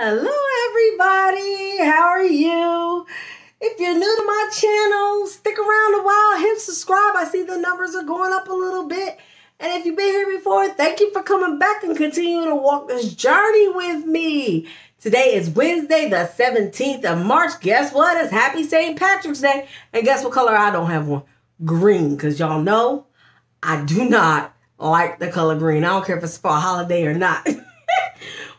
Hello, everybody. How are you? If you're new to my channel, stick around a while, hit subscribe. I see the numbers are going up a little bit. And if you've been here before, thank you for coming back and continue to walk this journey with me. Today is Wednesday, the 17th of March. Guess what? It's Happy St. Patrick's Day. And guess what color I don't have one? Green. Because y'all know I do not like the color green. I don't care if it's for a holiday or not.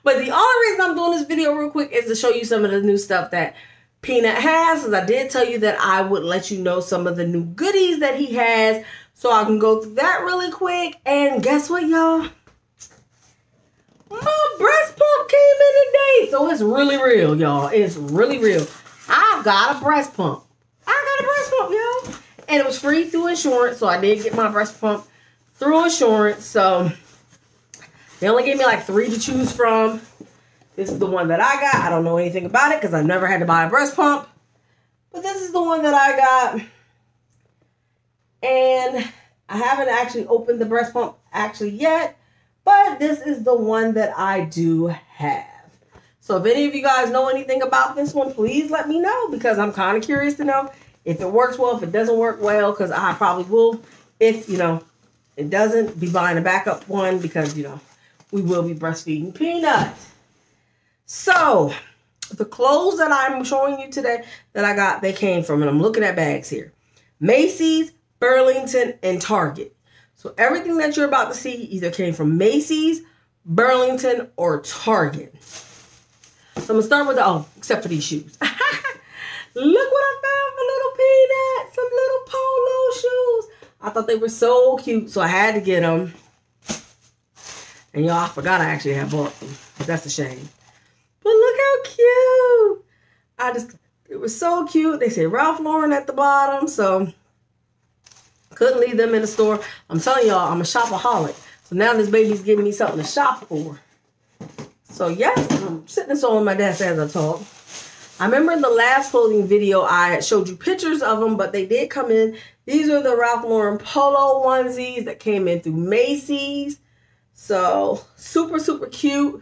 But the only reason I'm doing this video real quick is to show you some of the new stuff that Peanut has. Because I did tell you that I would let you know some of the new goodies that he has. So I can go through that really quick. And guess what, y'all? My breast pump came in today. So it's really real, y'all. It's really real. I've got a breast pump. I got a breast pump, y'all. And it was free through insurance. So I did get my breast pump through insurance. So they only gave me like three to choose from. This is the one that I got. I don't know anything about it because I've never had to buy a breast pump. But this is the one that I got. And I haven't actually opened the breast pump actually yet. But this is the one that I do have. So if any of you guys know anything about this one, please let me know because I'm kind of curious to know if it works well, if it doesn't work well, because I probably will, if, you know, it doesn't, be buying a backup one because, you know, we will be breastfeeding Peanut. So, the clothes that I'm showing you today that I got, they came from, and I'm looking at bags here. Macy's, Burlington, and Target. So everything that you're about to see either came from Macy's, Burlington, or Target. So I'm gonna start with the, oh, except for these shoes. Look what I found for little Peanut, some little polo shoes. I thought they were so cute, so I had to get them. And y'all, I forgot I actually had bought them. But That's a shame. But look how cute. I just, it was so cute. They say Ralph Lauren at the bottom. So couldn't leave them in the store. I'm telling y'all, I'm a shopaholic. So now this baby's giving me something to shop for. So yes, I'm sitting this all on my desk as I talk. I remember in the last clothing video, I showed you pictures of them, but they did come in. These are the Ralph Lauren polo onesies that came in through Macy's. So super, super cute.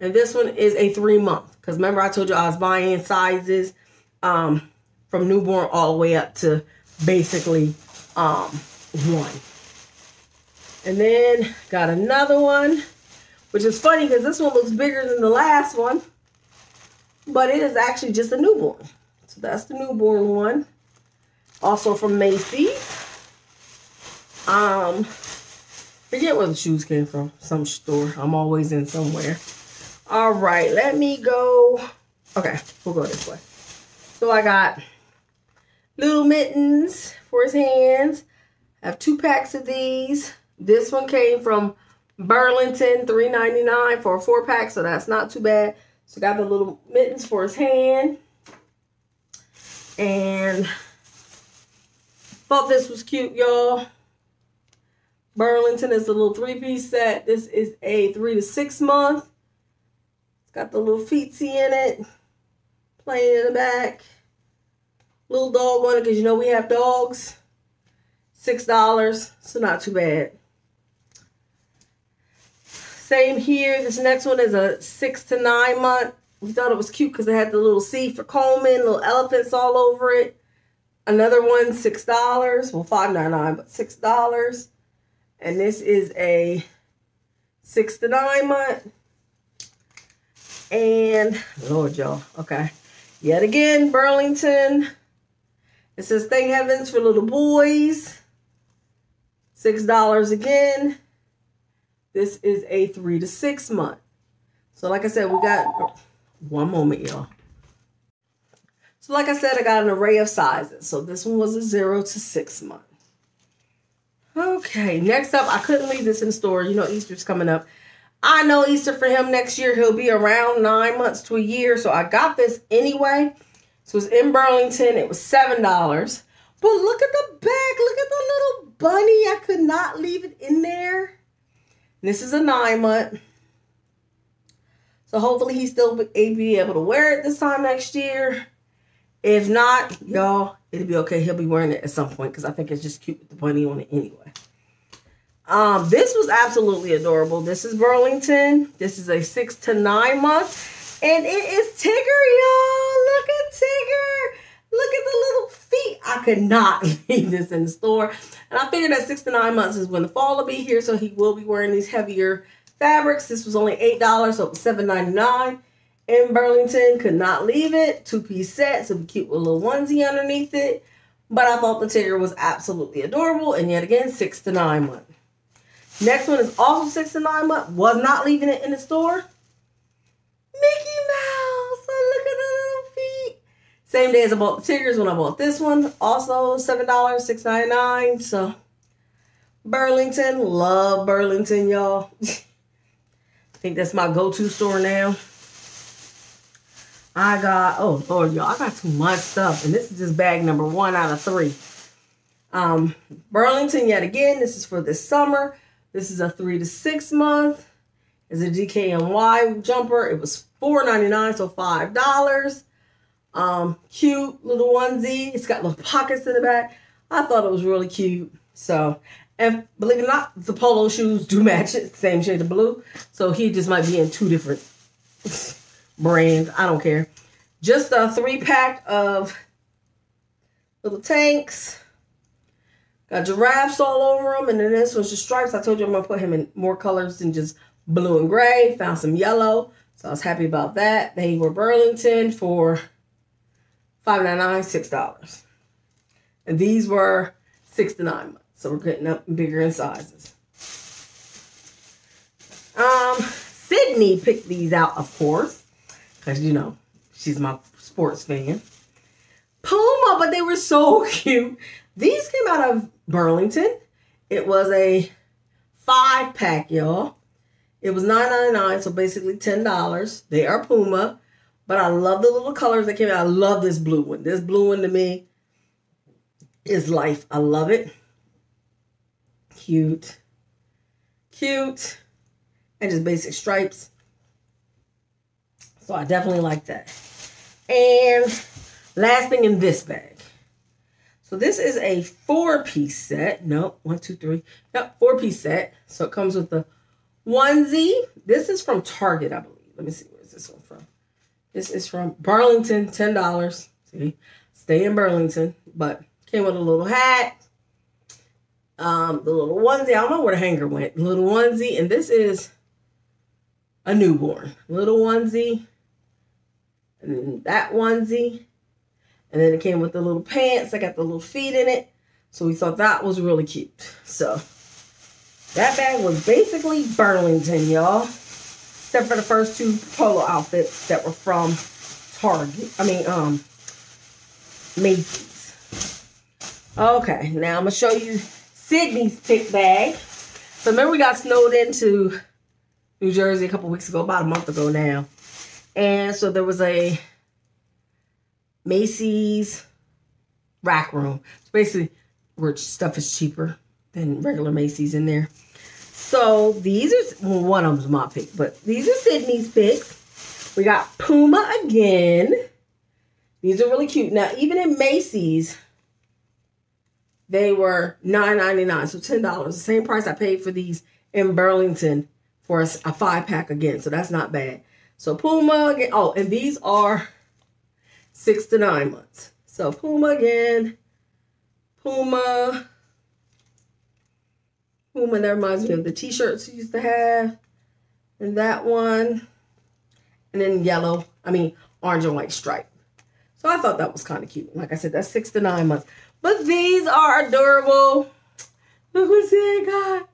And this one is a three month. Because remember I told you I was buying sizes um, from newborn all the way up to basically um, one. And then got another one. Which is funny because this one looks bigger than the last one. But it is actually just a newborn. So that's the newborn one. Also from Macy's. Um, Forget where the shoes came from. Some store. I'm always in somewhere. All right, let me go. Okay, we'll go this way. So I got little mittens for his hands. I have two packs of these. This one came from Burlington, $3.99 for a four pack, so that's not too bad. So got the little mittens for his hand. And thought this was cute, y'all. Burlington is a little three-piece set. This is a three to six month. It's got the little feetsy in it. Playing in the back. Little dog on it because you know we have dogs. $6. So not too bad. Same here. This next one is a six to nine month. We thought it was cute because it had the little C for Coleman, little elephants all over it. Another one, $6. Well, $5.99, but $6. And this is a six to nine month. And, Lord, y'all, okay. Yet again, Burlington. It says Thank Heavens for Little Boys. $6 again. This is a three to six month. So like I said, we got, oh, one moment, y'all. So like I said, I got an array of sizes. So this one was a zero to six month. Okay, next up, I couldn't leave this in store. You know, Easter's coming up. I know Easter for him next year, he'll be around nine months to a year. So I got this anyway. So it's in Burlington. It was $7. But look at the back. Look at the little bunny. I could not leave it in there. This is a nine month. So hopefully he still be able to wear it this time next year. If not, y'all, it'll be okay. He'll be wearing it at some point because I think it's just cute with the bunny on it anyway. Um, this was absolutely adorable. This is Burlington. This is a six to nine month. And it is Tigger, y'all. Look at Tigger. Look at the little feet. I could not leave this in the store. And I figured that six to nine months is when the fall will be here. So he will be wearing these heavier fabrics. This was only $8, so it was $7.99 in Burlington. Could not leave it. Two-piece set, so cute with a little onesie underneath it. But I thought the Tigger was absolutely adorable. And yet again, six to nine month. Next one is also six to nine month. Was not leaving it in the store. Mickey Mouse. Oh, look at the little feet. Same day as I bought the Tiggers when I bought this one. Also $7, $6.99. So Burlington. Love Burlington, y'all. I think that's my go-to store now. I got, oh Lord, y'all, I got too much stuff. And this is just bag number one out of three. Um, Burlington, yet again, this is for this summer. This is a three to six month. It's a DKNY jumper. It was $4.99, so $5. Um, cute little onesie. It's got little pockets in the back. I thought it was really cute. So, and believe it or not, the polo shoes do match it. Same shade of blue. So he just might be in two different brands. I don't care. Just a three pack of little tanks. Got giraffes all over them. And then this was just stripes. I told you I'm going to put him in more colors than just blue and gray. Found some yellow. So I was happy about that. They were Burlington for $5.99, $6. And these were six to nine months. So we're getting up bigger in sizes. Um, Sydney picked these out, of course. Because, you know, she's my sports fan. Puma, but they were so cute. These came out of Burlington. It was a five pack, y'all. It was $9.99, so basically $10. They are Puma, but I love the little colors that came out. I love this blue one. This blue one to me is life. I love it. Cute. Cute. And just basic stripes. So I definitely like that. And last thing in this bag. So this is a four-piece set. Nope, one, two, three. Yep, four-piece set. So it comes with the onesie. This is from Target, I believe. Let me see. Where's this one from? This is from Burlington, $10. See, stay in Burlington. But came with a little hat. Um, the little onesie. I don't know where the hanger went. Little onesie. And this is a newborn. Little onesie. And then that onesie. And then it came with the little pants. I got the little feet in it. So we thought that was really cute. So that bag was basically Burlington, y'all. Except for the first two polo outfits that were from Target. I mean, um, Macy's. Okay, now I'm going to show you Sydney's pick bag. So remember we got snowed into New Jersey a couple weeks ago, about a month ago now. And so there was a Macy's rack room. It's basically where stuff is cheaper than regular Macy's in there. So these are, well, one of them's my pick, but these are Sydney's picks. We got Puma again. These are really cute. Now, even in Macy's, they were $9.99, so $10. The same price I paid for these in Burlington for a, a five pack again. So that's not bad. So Puma again. Oh, and these are six to nine months. So Puma again. Puma. Puma, that reminds me of the t-shirts you used to have. And that one. And then yellow. I mean, orange and white stripe. So I thought that was kind of cute. Like I said, that's six to nine months. But these are adorable. Look what they got.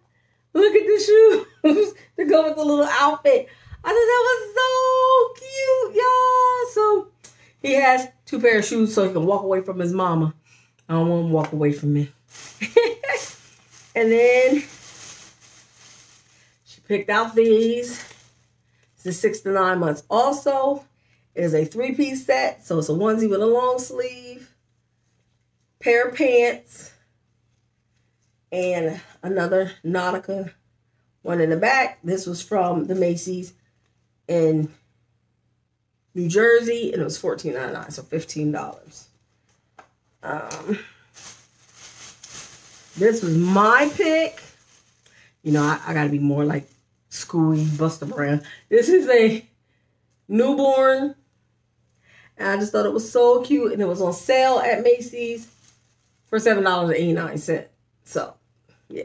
Look at the shoes to go with the little outfit. I thought that was so cute, y'all. So he has two pair of shoes so he can walk away from his mama. I don't want him to walk away from me. and then she picked out these. This is six to nine months. Also, is a three-piece set. So it's a onesie with a long sleeve, pair of pants, and another Nautica one in the back. This was from the Macy's in New Jersey, and it was $14.99, so $15. Um, this was my pick. You know, I, I got to be more like Scooby, Buster Brown. This is a newborn. And I just thought it was so cute. And it was on sale at Macy's for $7.89. So, yeah.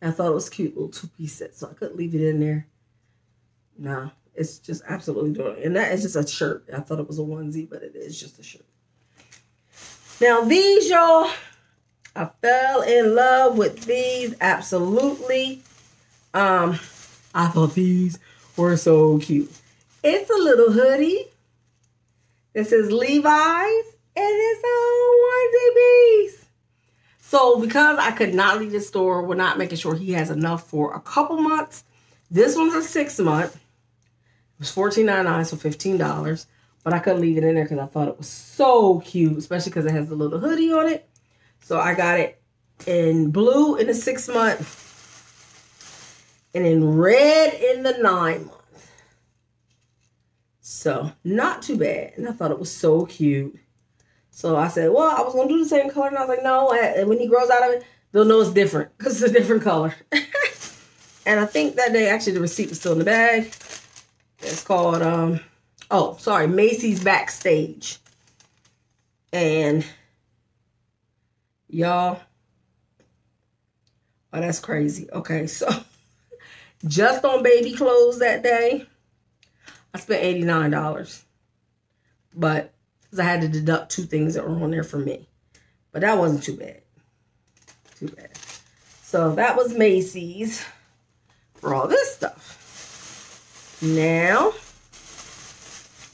I thought it was cute little two-piece set. So I couldn't leave it in there. No, it's just absolutely adorable. And that is just a shirt. I thought it was a onesie, but it is just a shirt. Now these, y'all, I fell in love with these. Absolutely. Um, I thought these were so cute. It's a little hoodie. This is Levi's. And it's a onesie piece. So because I could not leave the store, we're not making sure he has enough for a couple months. This one's a six month. Was $14.99, so $15. But I couldn't leave it in there because I thought it was so cute, especially because it has the little hoodie on it. So I got it in blue in the six month and in red in the nine month. So not too bad. And I thought it was so cute. So I said, well, I was going to do the same color. And I was like, no. And when he grows out of it, they'll know it's different because it's a different color. and I think that day, actually, the receipt was still in the bag. It's called, um, oh, sorry, Macy's Backstage. And y'all, oh, that's crazy. Okay, so just on baby clothes that day, I spent $89. But I had to deduct two things that were on there for me. But that wasn't too bad. Too bad. So that was Macy's for all this stuff. Now,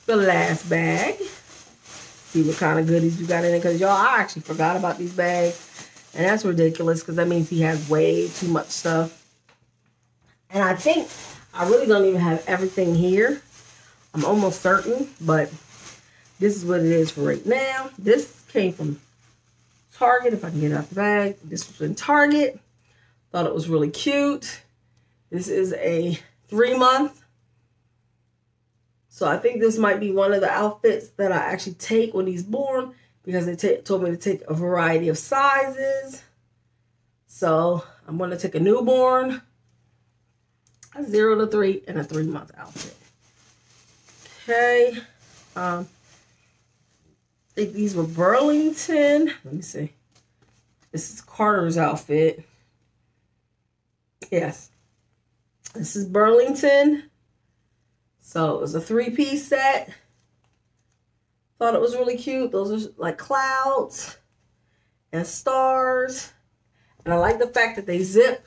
the last bag. See what kind of goodies you got in it. Because y'all, I actually forgot about these bags. And that's ridiculous because that means he has way too much stuff. And I think I really don't even have everything here. I'm almost certain, but this is what it is for right now. This came from Target, if I can get out the bag. This was in Target. Thought it was really cute. This is a three month. So I think this might be one of the outfits that I actually take when he's born because they told me to take a variety of sizes. So I'm going to take a newborn, a zero to three, and a three month outfit. Okay. Um, I think these were Burlington. Let me see. This is Carter's outfit. Yes. This is Burlington. So it was a three-piece set. Thought it was really cute. Those are like clouds and stars. And I like the fact that they zip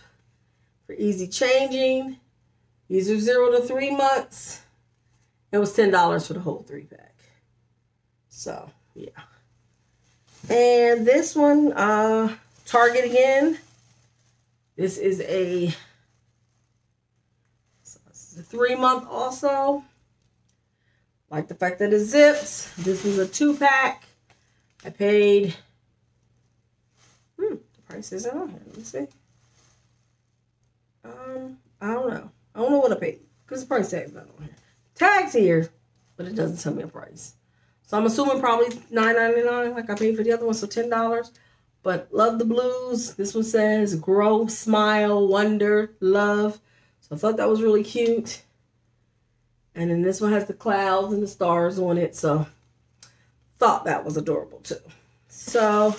for easy changing. These are zero to three months. It was $10 for the whole three pack. So, yeah. And this one, uh, Target again. This is a, is a three month also. Like the fact that it zips. This was a two pack. I paid, hmm, the price isn't on here. Let me see. Um, I don't know. I don't know what I paid because the price tag's not on here tags here, but it doesn't tell me a price. So I'm assuming probably $9.99 like I paid for the other one, so $10. But love the blues. This one says grow, smile, wonder, love. I thought that was really cute. And then this one has the clouds and the stars on it. So thought that was adorable too. So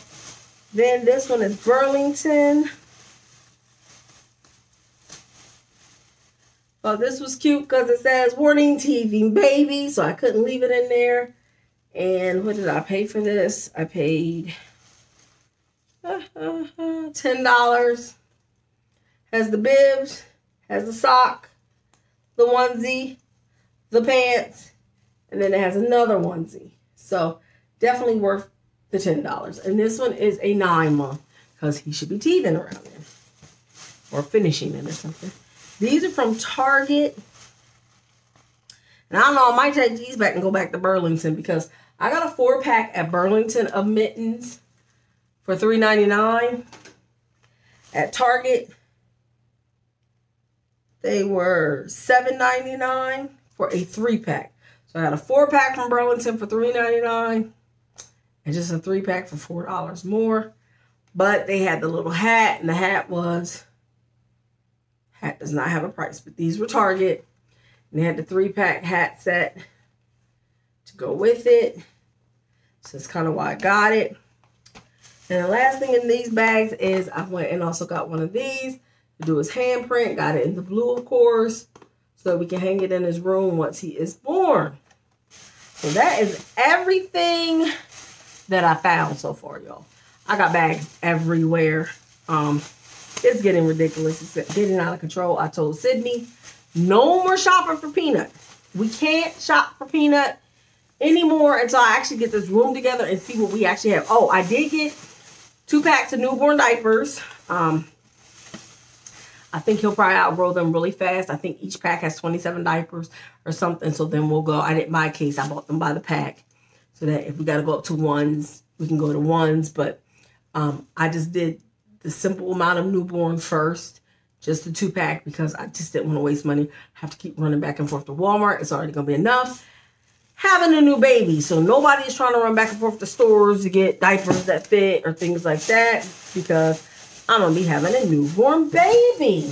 then this one is Burlington. Oh, this was cute because it says warning teething baby, so I couldn't leave it in there. And what did I pay for this? I paid uh, uh, uh, $10. Has the bibs, has the sock, the onesie, the pants, and then it has another onesie. So definitely worth the $10. And this one is a nine month because he should be teething around there or finishing it or something. These are from Target. And I don't know, I might take these back and go back to Burlington because I got a four pack at Burlington of mittens for $3.99. At Target, they were $7.99 for a three pack. So I got a four pack from Burlington for $3.99 and just a three pack for $4 more. But they had the little hat, and the hat was Hat does not have a price, but these were Target. And they had the three pack hat set to go with it. So that's kind of why I got it. And the last thing in these bags is I went and also got one of these do his handprint. Got it in the blue, of course, so we can hang it in his room once he is born. So that is everything that I found so far, y'all. I got bags everywhere. Um, it's getting ridiculous. It's getting out of control. I told Sydney, no more shopping for Peanut. We can't shop for Peanut anymore until I actually get this room together and see what we actually have. Oh, I did get two packs of newborn diapers. Um, I think he'll probably outgrow them really fast. I think each pack has 27 diapers or something. So then we'll go. I didn't a case. I bought them by the pack. So that if we got to go up to ones, we can go to ones. But um, I just did the simple amount of newborn first. Just the two pack because I just didn't want to waste money. I have to keep running back and forth to Walmart. It's already going to be enough. Having a new baby. So nobody is trying to run back and forth to stores to get diapers that fit or things like that. Because I'm going to be having a newborn baby.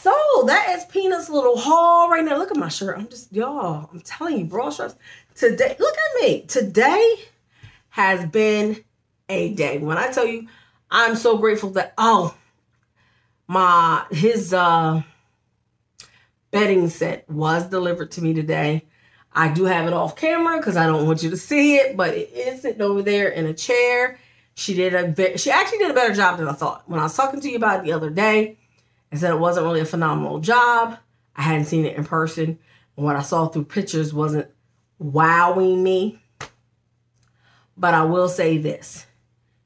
So that is Peanut's little haul right now. Look at my shirt. I'm just, y'all, I'm telling you, bra straps. Today, look at me. Today has been a day. When I tell you, I'm so grateful that, oh, my, his, uh, bedding set was delivered to me today. I do have it off camera because I don't want you to see it, but it is sitting over there in a chair. She did a she actually did a better job than I thought. When I was talking to you about it the other day, I said it wasn't really a phenomenal job. I hadn't seen it in person. And what I saw through pictures wasn't wowing me. But I will say this.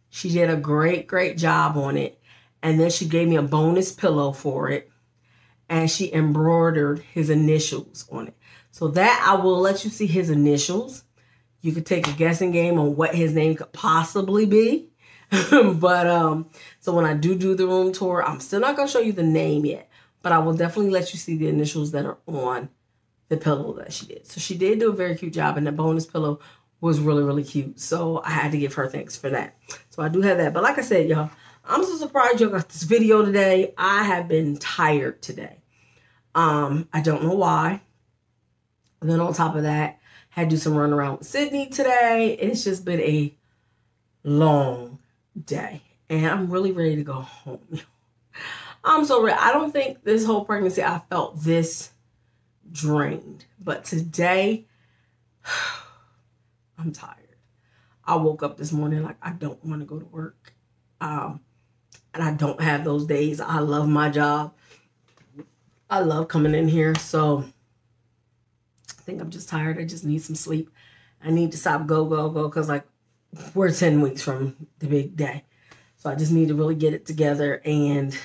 She did a great, great job on it. And then she gave me a bonus pillow for it. And she embroidered his initials on it. So that I will let you see his initials. You could take a guessing game on what his name could possibly be. but um, so when I do do the room tour, I'm still not gonna show you the name yet, but I will definitely let you see the initials that are on the pillow that she did. So she did do a very cute job, and the bonus pillow was really really cute. So I had to give her thanks for that. So I do have that. But like I said, y'all, I'm so surprised you got this video today. I have been tired today. Um, I don't know why. And then on top of that, had to do some run around with Sydney today. It's just been a long day. And I'm really ready to go home. I'm so ready. I don't think this whole pregnancy I felt this drained. But today, I'm tired. I woke up this morning like I don't want to go to work. Um, and I don't have those days. I love my job. I love coming in here. So think I'm just tired. I just need some sleep. I need to stop go, go, go because, like, we're 10 weeks from the big day. So I just need to really get it together and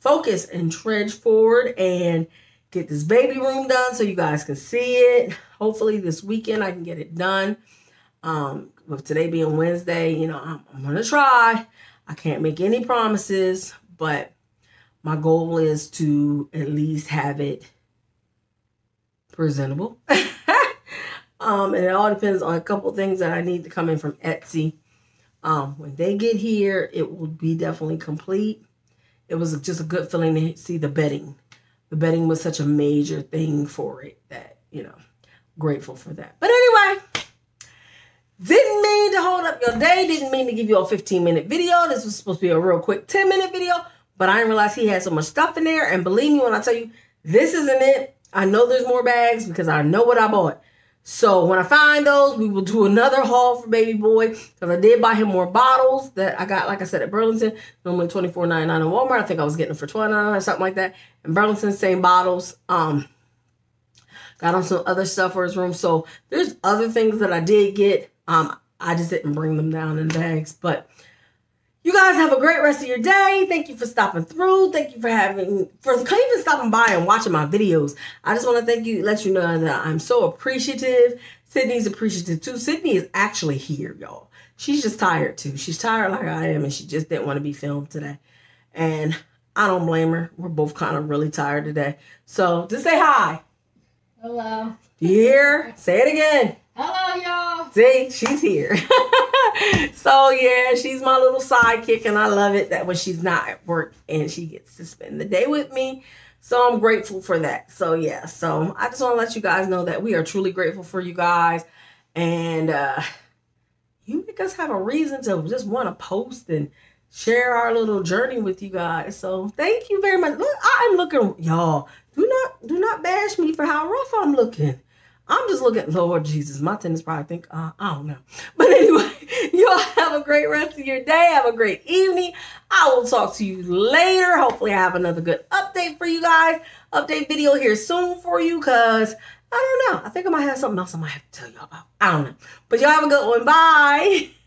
focus and trudge forward and get this baby room done so you guys can see it. Hopefully, this weekend I can get it done. Um, with today being Wednesday, you know, I'm, I'm going to try. I can't make any promises, but my goal is to at least have it presentable. um, and it all depends on a couple things that I need to come in from Etsy. Um, when they get here, it will be definitely complete. It was just a good feeling to see the bedding. The bedding was such a major thing for it that, you know, grateful for that. But anyway, didn't mean to hold up your day. Didn't mean to give you a 15 minute video. This was supposed to be a real quick 10 minute video. But I didn't realize he had so much stuff in there. And believe me when I tell you, this isn't it. I know there's more bags because I know what I bought. So when I find those, we will do another haul for baby boy because I did buy him more bottles that I got, like I said, at Burlington. Normally twenty four ninety nine at Walmart. I think I was getting them for twenty nine or something like that. And Burlington, same bottles. Um, got on some other stuff for his room. So there's other things that I did get. Um, I just didn't bring them down in bags, but you guys have a great rest of your day. Thank you for stopping through. Thank you for having, for even stopping by and watching my videos. I just want to thank you, let you know that I'm so appreciative. Sydney's appreciative too. Sydney is actually here, y'all. She's just tired too. She's tired like I am, and she just didn't want to be filmed today. And I don't blame her. We're both kind of really tired today. So just say hi. Hello. You hear? say it again. Hello, y'all. See, she's here. so yeah, she's my little sidekick, and I love it that when she's not at work and she gets to spend the day with me. So I'm grateful for that. So yeah, so I just want to let you guys know that we are truly grateful for you guys. And uh you make us have a reason to just want to post and share our little journey with you guys. So thank you very much. Look, I'm looking, y'all. Do not do not bash me for how rough I'm looking. I'm just looking, Lord Jesus, my tenants probably think, uh, I don't know. But anyway, y'all have a great rest of your day. Have a great evening. I will talk to you later. Hopefully, I have another good update for you guys. Update video here soon for you because I don't know. I think I might have something else I might have to tell y'all about. I don't know. But y'all have a good one. Bye.